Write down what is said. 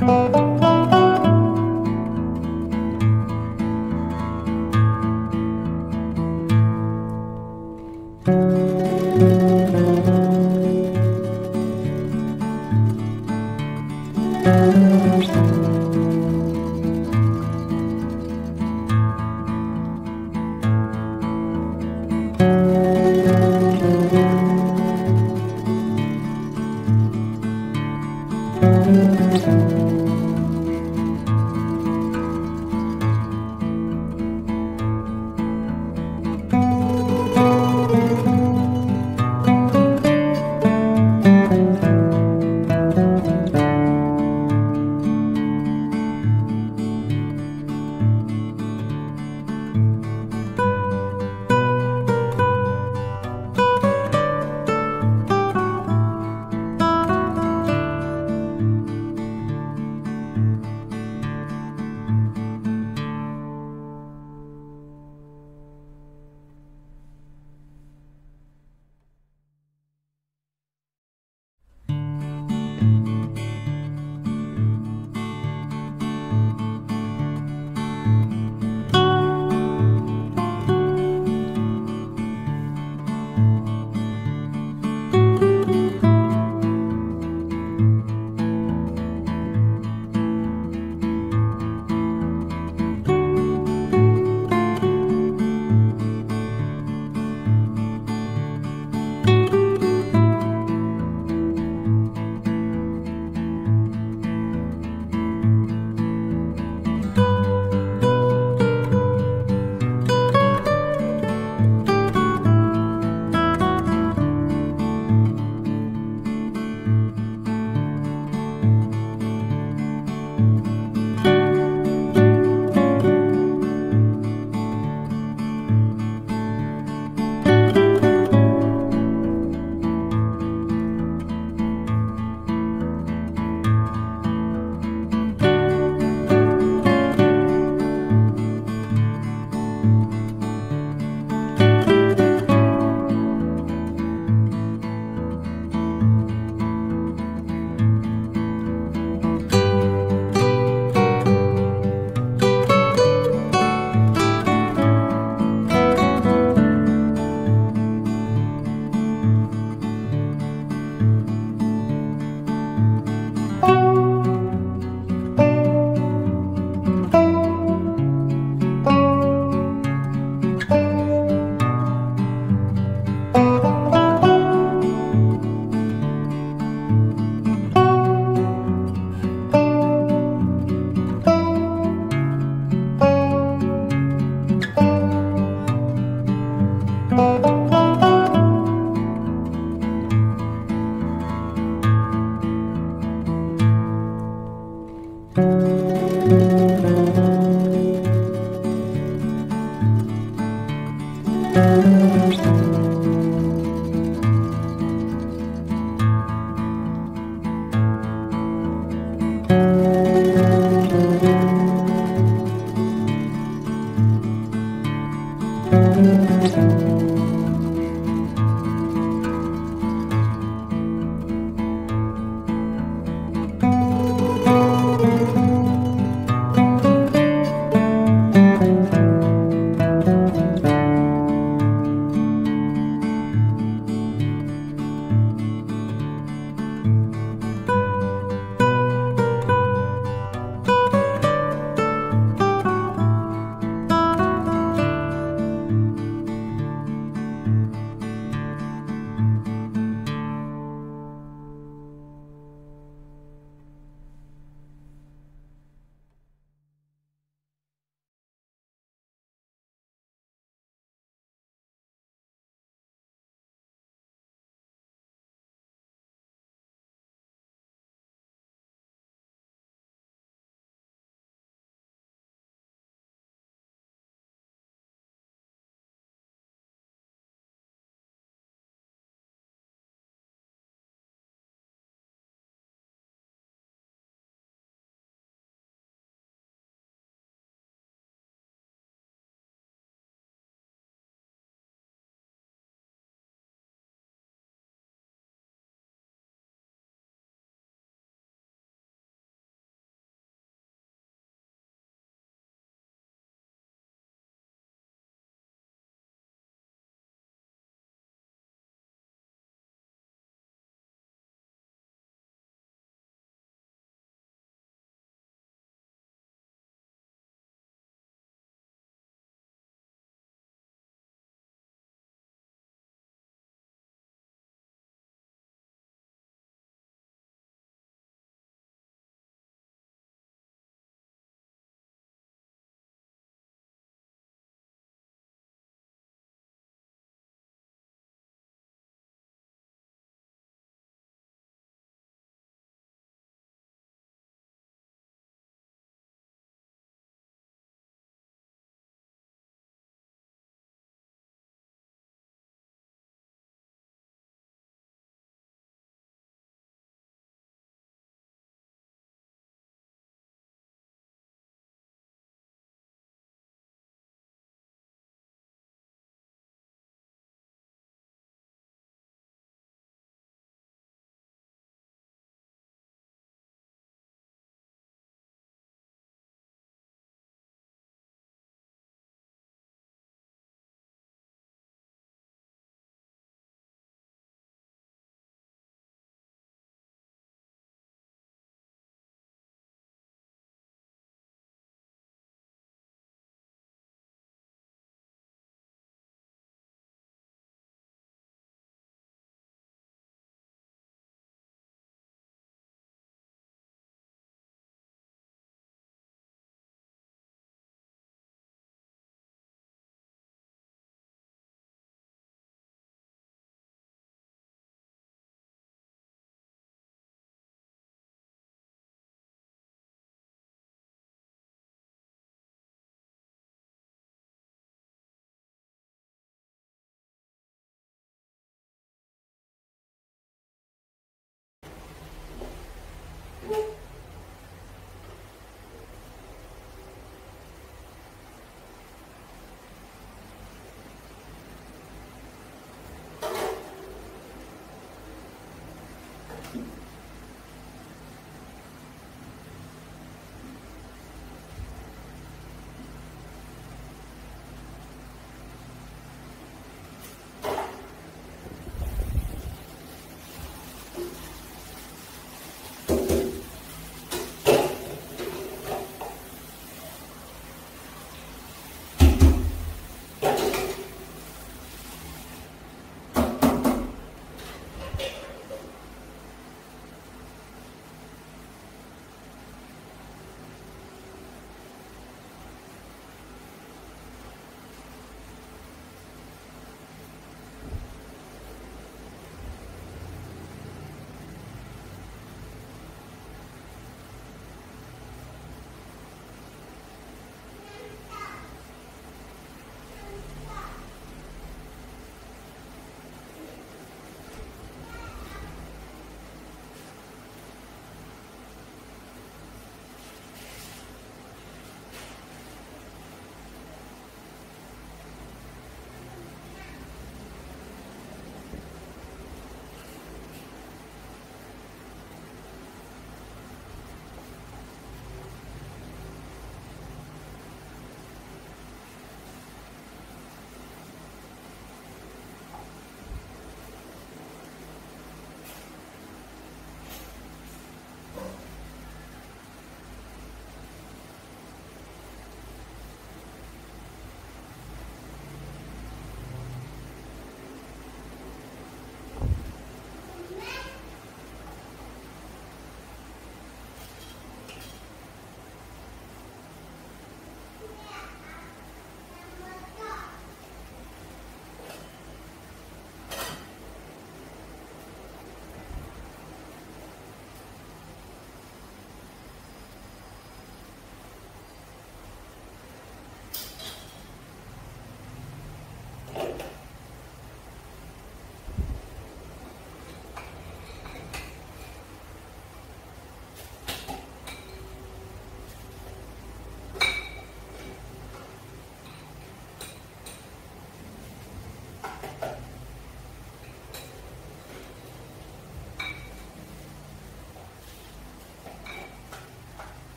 Música